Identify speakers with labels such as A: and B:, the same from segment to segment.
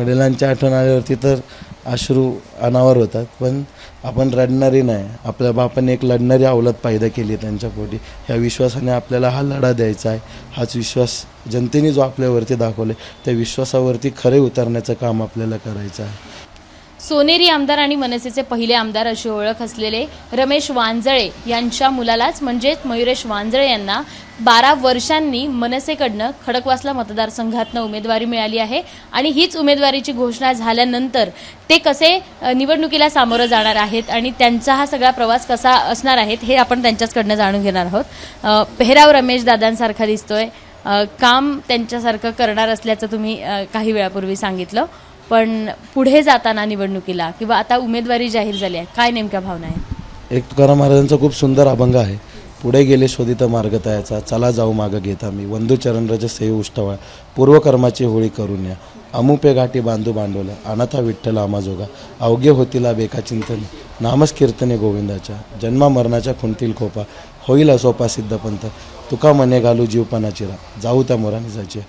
A: वडिलांच्या आठवण आल्यावरती तर अश्रू अनावर होतात. पण आपण रडणारी नाही. आपल्या बापाने एक लढणारी अवलत पैदा केली त्यांच्या पोटी. ह्या विश्वासाने आपल्याला हा लढा द्यायचा आहे. हाच विश्वास जनतेने जो आपल्यावरती दाखवला त्या विश्वासावरती खरे उतरण्याचं काम आपल्याला करायचं आहे.
B: सोनेरी आमदार आणि मनसेचे पहिले आमदार अशी ओळख असलेले रमेश वांजळे यांच्या मुलालाच म्हणजेच मयुरेश वांजळे यांना बारा वर्षांनी मनसेकडनं खडकवासला मतदारसंघातनं उमेदवारी मिळाली आहे आणि हीच उमेदवारीची घोषणा झाल्यानंतर ते कसे निवडणुकीला सामोरं जाणार आहेत आणि त्यांचा हा सगळा प्रवास कसा असणार आहेत हे आपण त्यांच्याचकडनं जाणून घेणार आहोत. पेहराव रमेश दादांसारखा दिसतोय. काम त्यांच्यासारखं करणार असल्याचं तुम्ही काही वेळापूर्वी सांगितलं. पण पुढे जाताना निवडणुकीला किंवा आता उमेदवारी जाहीर झाली आहे काय नेमक्या भावना आहेत?
A: एक तुकाराम महाराजांचा खूप सुंदर अभंग आहे. पुढे गेले शोधित मार्ग तयाचा चला जाऊ मागं घेता मी. वंदू रज सेव उष्टवा पूर्वकर्माची होळी करून या. अमुपे गाठी बांधू बांडवल्या अनाथा विठ्ठल आमाजोगा अवघे होतीला बेका चिंतन नामस्कीर्तने गोविंदाच्या. जन्मा मरणाच्या खुंटील खोपा होईल असोपा सिद्धपंत. तुका मने घालू जीवपणाची रा. जाऊ त्या मोराने जायचे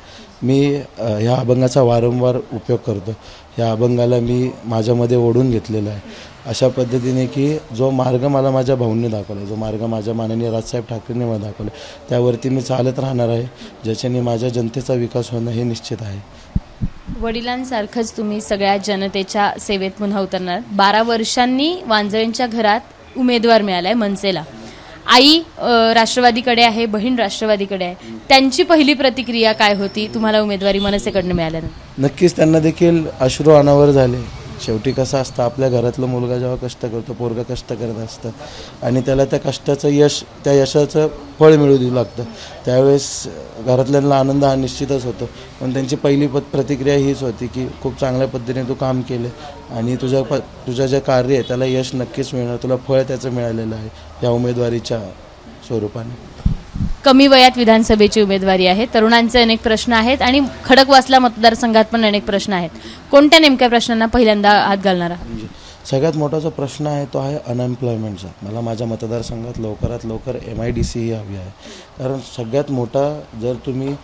A: मी ह्या अभंगाचा वारंवार उपयोग करतो. ह्या अभंगाला मी माझ्यामध्ये ओढून घेतलेला आहे. अशा पद्धतीने की जो मार्ग मला माझ्या भाऊंनी दाखवला जो मार्ग माझ्या माननीय राजसाहेब ठाकरेंनी मला दाखवला त्यावरती मी चालत राहणार आहे ज्याच्याने माझ्या जनतेचा विकास होणं हे निश्चित आहे.
B: वडिलांसारखंच तुम्ही सगळ्या जनतेच्या सेवेत पुन्हा उतरणार. बारा वर्षांनी वांजळींच्या घरात उमेदवार मिळाला आहे मनसेला. आई राष्ट्रवादीकडे आहे बहीण राष्ट्रवादीकडे आहे. त्यांची पहिली प्रतिक्रिया काय होती? तुम्हाला उमेदवारी मनसेकडनं मिळाल्यानं.
A: नक्कीच त्यांना देखील अश्रू अनावर झाले. शेवटी कसं असतं आपल्या घरातलं मुलगा जेव्हा कष्ट करतो पोरगा कष्ट करत असतं आणि त्याला त्या कष्टाचं यश त्या यशाचं फळ मिळू देऊ लागतं. त्यावेळेस घरातल्यांना आनंद हा निश्चितच होतो. पण त्यांची पहिली पत प्रतिक्रिया हीच होती की खूप चांगल्या पद्धतीने तू काम केले आणि तुझ्या प तुझं जे कार्य आहे त्याला यश नक्कीच मिळणार तुला फळ त्याचं मिळालेलं आहे या उमेदवारीच्या स्वरूपाने.
B: कमी वयात विधानसभेची उमेदवारी आहे. तरुणांचे अनेक प्रश्न आहेत आणि खडकवासला मतदारसंघात पण अनेक प्रश्न आहेत. कोणत्या नेमक्या प्रश्नांना पहिल्यांदा हात घालणार आहात?
A: म्हणजे सगळ्यात मोठा जो प्रश्न आहे तो आहे अनएम्प्लॉयमेंटचा मला माझ्या मतदारसंघात लवकरात लवकर एम आय डी सी ही हवी आहे. कारण सगळ्यात मोठा जर तुम्ही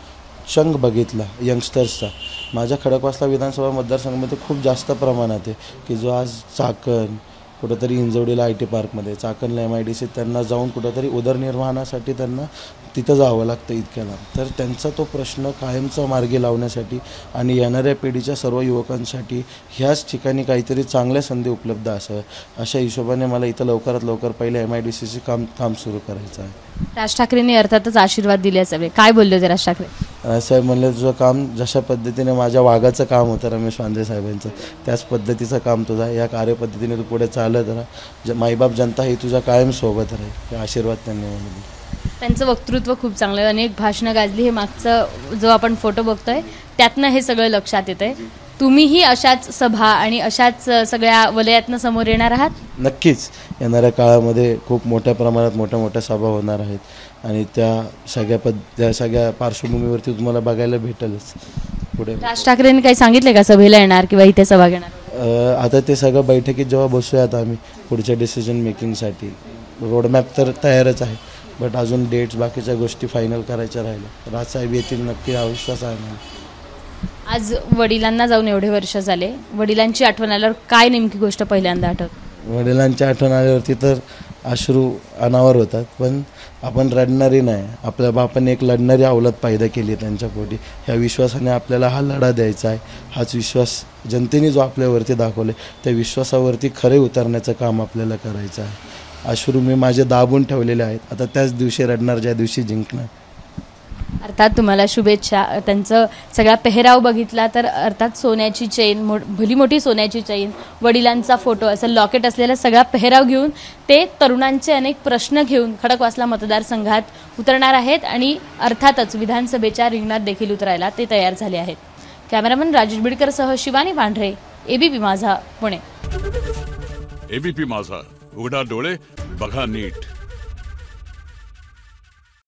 A: चंग बघितला यंगस्टर्सचा माझ्या खडकवासला विधानसभा मतदारसंघामध्ये खूप जास्त प्रमाणात आहे की जो आज चाकण कुठंतरी हिंजवडीला आय टी पार्कमध्ये चाकणला एम आय डी सी त्यांना जाऊन कुठंतरी उदरनिर्वाहनासाठी त्यांना तिथं जावं लागतं इतक्याला तर त्यांचा तो प्रश्न कायमचा मार्गी लावण्यासाठी आणि येणाऱ्या पिढीच्या सर्व युवकांसाठी ह्याच ठिकाणी काहीतरी चांगल्या संधी उपलब्ध असाव्या अशा हिशोबाने मला इथं लवकरात लवकर पहिले एम आय डी सीचे काम काम सुरू करायचं आहे.
B: राज ठाकरेंनी अर्थातच आशीर्वाद दिले असावे काय बोलले होते राज ठाकरे?
A: साहेब म्हणलं तुझं काम जशा पद्धतीने माझ्या वाघाचं काम होतं रमेश वांदे साहेबांचं त्याच पद्धतीचं काम तुझं या कार्यपद्धतीने तू पुढे चालत राहा. ज माईबाप जनता ही तुझ्या कायम सोबत राहील. आशीर्वाद त्यांनी मला दिले.
B: त्यांचं वक्तृत्व खूप चांगलं आहे. अनेक भाषणं गाजली. हे मागचं जो आपण फोटो बघतोय त्यातनं हे सगळं लक्षात येत आहे तुम्हीही अशाच सभा आणि अशाच सगळ्या वलयातनं समोर येणार आहात?
A: नक्कीच. येणाऱ्या काळामध्ये खूप मोठ्या प्रमाणात मोठ्या मोठ्या सभा होणार आहेत. आणि त्या सगळ्या पद त्या सगळ्या पार्श्वभूमीवरती तुम्हाला बघायला भेटेलच. पुढे
B: राज ठाकरेंनी काही सांगितले का? सभेला येणार किंवा इथे सभा घेणार?
A: आता ते सगळं बैठकीत जेव्हा बसूयात आम्ही पुढच्या डिसिजन मेकिंगसाठी रोडमॅप तर तयारच आहे बट अजून डेट्स बाकीच्या गोष्टी फायनल करायच्या राहिल्या. राजसाहेब येतील नक्की हा विश्वास आहे मला
B: आज वडिलांना जाऊन एवढे वर्ष झाले. वडिलांची आठवण आल्यावर काय नेमकी गोष्ट पहिल्यांदा आठवत?
A: वडिलांच्या आठवण आल्यावरती तर अश्रू अनावर होतात पण आपण रडणारी नाही. आपल्या बापाने एक लढणारी अवलत पैदा केली आहे त्यांच्या पोटी. ह्या विश्वासाने आपल्याला हा लढा द्यायचा आहे. हाच विश्वास जनतेने जो आपल्यावरती दाखवले त्या विश्वासावरती खरे उतरण्याचं काम आपल्याला करायचं आहे. अश्रू मी माझे दाबून ठेवलेले आहेत. आता त्याच दिवशी रडणार ज्या दिवशी जिंकणार.
B: अर्थात तुम्हाला शुभेच्छा. त्यांचं सगळा पेहराव बघितला तर अर्थात सोन्याची चेन मो भली मोठी सोन्याची चेन वडिलांचा फोटो असं लॉकेट असलेला सगळा पेहराव घेऊन ते तरुणांचे अनेक प्रश्न घेऊन खडकवासला मतदारसंघात उतरणार आहेत आणि अर्थातच विधानसभेच्या रिंगणात देखील उतरायला ते तयार झाले आहेत. कॅमेरामन राजेश बिडकरसह शिवानी पांढरे एबीपी माझा पुणे.
C: एबीपी माझा. उघडा डोळे बघा नीट.